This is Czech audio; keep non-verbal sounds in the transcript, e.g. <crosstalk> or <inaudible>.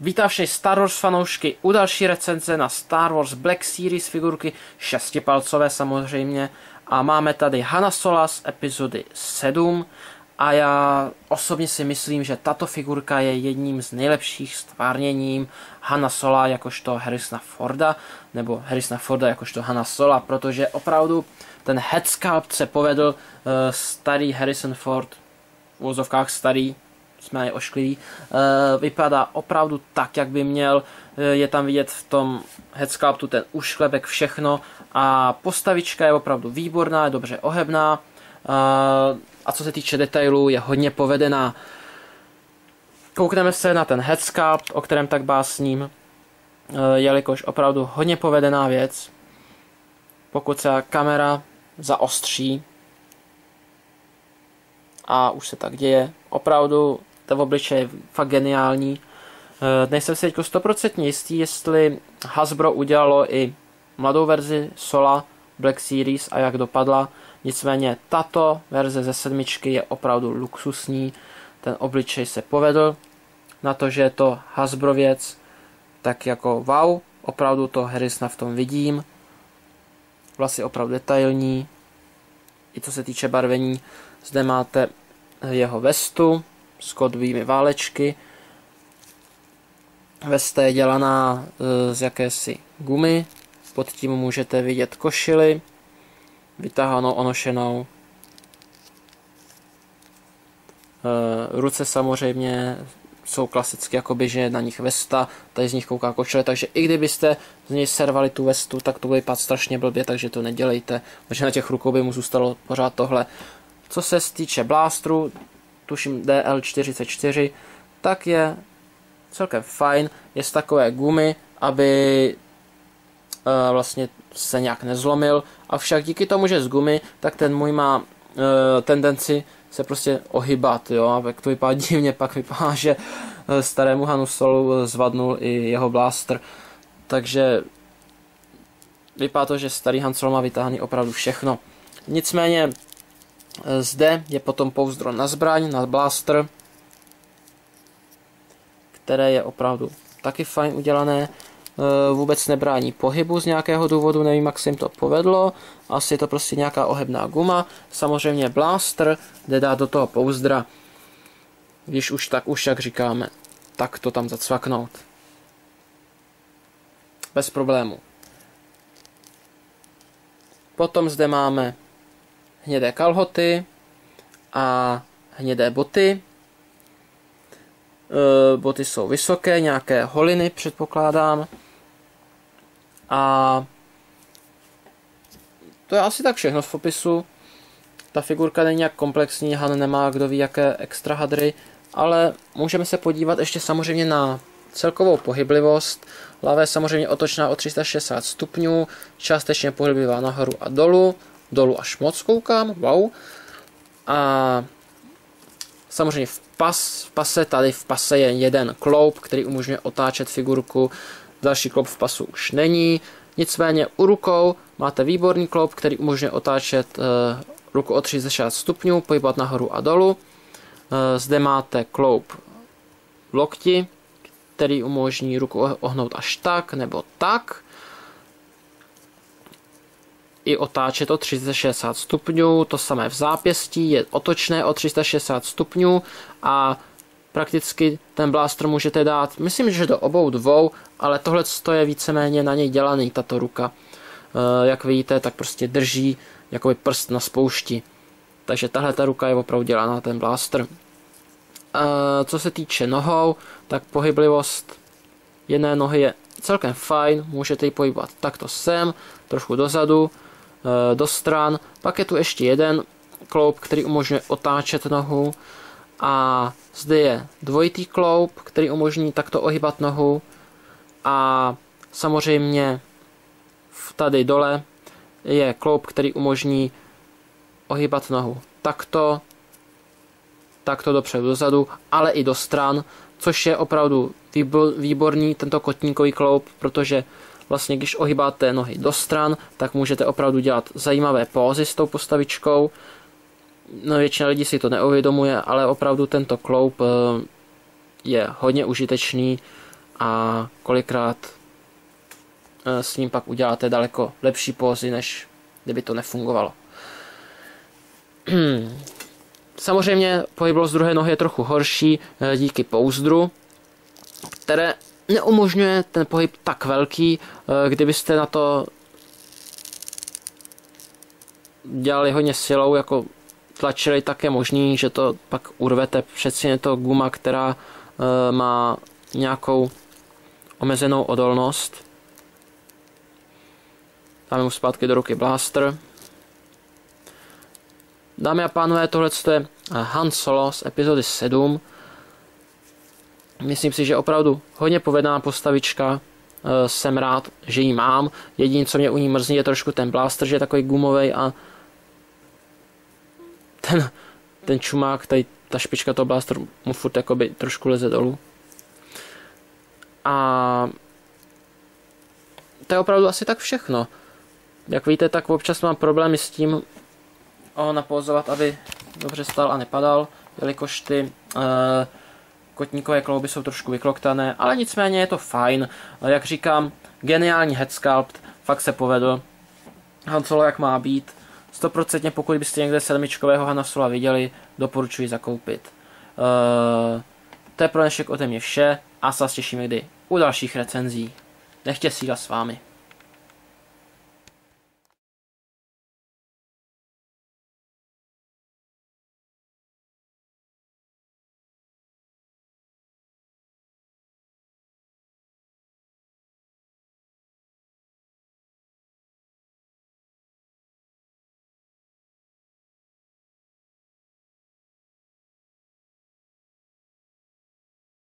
Vítám všechny Star Wars fanoušky u další recenze na Star Wars Black Series figurky, šestipalcové samozřejmě. A máme tady Hanna Sola z epizody 7 a já osobně si myslím, že tato figurka je jedním z nejlepších stvárněním Hanna Sola jakožto Harrisona Forda, nebo Harrisona Forda jakožto Hanna Sola, protože opravdu ten head sculpt se povedl, uh, starý Harrison Ford, v úzovkách starý, jsme je ošklivý, uh, vypadá opravdu tak, jak by měl, uh, je tam vidět v tom head sculptu ten ušklebek, všechno a postavička je opravdu výborná, je dobře ohebná, uh, a co se týče detailů, je hodně povedená. Koukneme se na ten head sculpt, o kterém tak básním, eh, jelikož opravdu hodně povedená věc. Pokud se kamera zaostří, a už se tak děje, opravdu to obličej je fakt geniální. Eh, nejsem si teď 100% jistý, jestli Hasbro udělalo i mladou verzi Sola Black Series a jak dopadla. Nicméně tato verze ze sedmičky je opravdu luxusní, ten obličej se povedl, na to, že je to Hasbro věc, tak jako wow, opravdu to Harrisona v tom vidím, vlasy opravdu detailní, i co se týče barvení, zde máte jeho vestu s kodovými válečky, Vesta je dělaná e, z jakési gumy, pod tím můžete vidět košily, vytáhanou, onošenou. E, ruce samozřejmě jsou klasicky jakoby, že na nich vesta, tady z nich kouká košile, takže i kdybyste z něj servali tu vestu, tak to bude vypadat strašně blbě, takže to nedělejte, protože na těch rukou by mu zůstalo pořád tohle. Co se týče blástru, tuším DL44, tak je celkem fajn, je z takové gumy, aby uh, vlastně se nějak nezlomil, avšak díky tomu, že z gumy, tak ten můj má uh, tendenci se prostě ohybat, jo, a jak to vypadá divně, pak vypadá, že uh, starému Hanu Solu zvadnul i jeho blaster, takže vypadá to, že starý Han Solo má vytáhaný opravdu všechno. Nicméně zde je potom pouzdro na zbraň, na blaster, které je opravdu taky fajn udělané. Eh, vůbec nebrání pohybu z nějakého důvodu, nevím, jak se jim to povedlo. Asi je to prostě nějaká ohebná guma. Samozřejmě blaster jde dát do toho pouzdra. Když už tak už, jak říkáme, tak to tam zacvaknout. Bez problému. Potom zde máme hnědé kalhoty a hnědé boty. E, boty jsou vysoké, nějaké holiny předpokládám. A to je asi tak všechno v popisu. Ta figurka není nějak komplexní, Han nemá kdo ví jaké extra hadry, ale můžeme se podívat ještě samozřejmě na celkovou pohyblivost. Lava je samozřejmě otočná o 360 stupňů, částečně pohyblivá nahoru a dolů, dolů až moc koukám, wow. A samozřejmě v, pas, v pase, tady v pase je jeden kloup, který umožňuje otáčet figurku další klop v pasu už není. Nicméně u rukou máte výborný klop, který umožňuje otáčet uh, ruku o 360 stupňů, pohybovat nahoru a dolů. Uh, zde máte kloup v lokti, který umožní ruku ohnout až tak nebo tak. I otáčet o 360 stupňů, to samé v zápěstí, je otočné o 360 stupňů a prakticky ten blaster můžete dát, myslím, že do obou dvou, ale tohle je víceméně na něj dělaný, tato ruka. E, jak vidíte, tak prostě drží jakoby prst na spoušti. Takže tahle ta ruka je opravdu dělaná ten blaster. E, co se týče nohou, tak pohyblivost jedné nohy je celkem fajn, můžete ji pohybovat takto sem, trošku dozadu, do stran. Pak je tu ještě jeden kloup, který umožňuje otáčet nohu. A zde je dvojitý kloup, který umožní takto ohybat nohu. A samozřejmě tady dole je kloup, který umožní ohybat nohu. Takto, takto dopředu dozadu, ale i do stran, což je opravdu výborný tento kotníkový kloup, protože vlastně když ohybáte nohy do stran, tak můžete opravdu dělat zajímavé pózy s tou postavičkou, no většina lidí si to neuvědomuje, ale opravdu tento kloup eh, je hodně užitečný a kolikrát eh, s ním pak uděláte daleko lepší pózy, než kdyby to nefungovalo. <clears throat> Samozřejmě pohyblivost druhé nohy je trochu horší eh, díky pouzdru, které neumožňuje ten pohyb tak velký, eh, kdybyste na to dělali hodně silou, jako tlačili, tak je možný, že to pak urvete. Přeci je to guma, která e, má nějakou omezenou odolnost. Dáme mu zpátky do ruky blaster. Dámy a pánové, tohle je Han Solo z epizody 7. Myslím si, že opravdu hodně povedená postavička. E, jsem rád, že ji mám. Jediné, co mě u ní mrzí, je trošku ten blaster, že je takový gumový a ten, ten čumák, tady ta špička toho blasteru mu furt jakoby trošku leze dolů. A to je opravdu asi tak všechno. Jak víte, tak občas mám problémy s tím ho napozovat, aby dobře stál a nepadal, jelikož ty uh, kotníkové klouby jsou trošku vykloktané, ale nicméně je to fajn. Jak říkám, geniální head sculpt, fakt se povedl. Han Solo jak má být. 100% pokud byste někde sedmičkového Hanna Sola viděli, doporučuji zakoupit. Uh, to je pro dnešek ode mě vše a se těším kdy u dalších recenzí. Nechtěsíla s vámi.